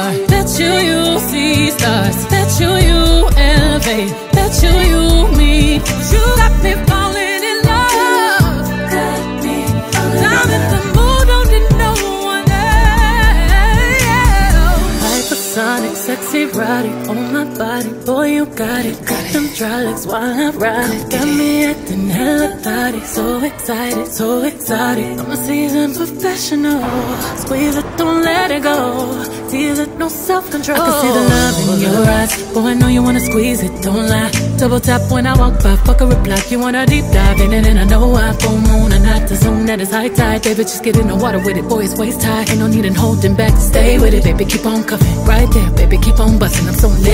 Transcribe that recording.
That you, you see stars. That you, you elevate. Hypersonic, sexy, erotic on my body. Boy, you got it. Got them dry legs while I ride it. Got me acting hella thotty. So excited, so exotic. I'm a seasoned professional. Squeeze it, don't let it go. Tease it, no self-control. I can see the love in your eyes. Boy, I know you wanna squeeze it, don't lie. Double tap when I walk by, fuck a reply. You wanna deep dive in it, and I know I full moon that is high tide. Baby, just get in the water with it, boy, it's waist high. Ain't no need in holding back. Stay with it, baby, keep on cuffing. Right there, baby, keep on busting. I'm so nasty.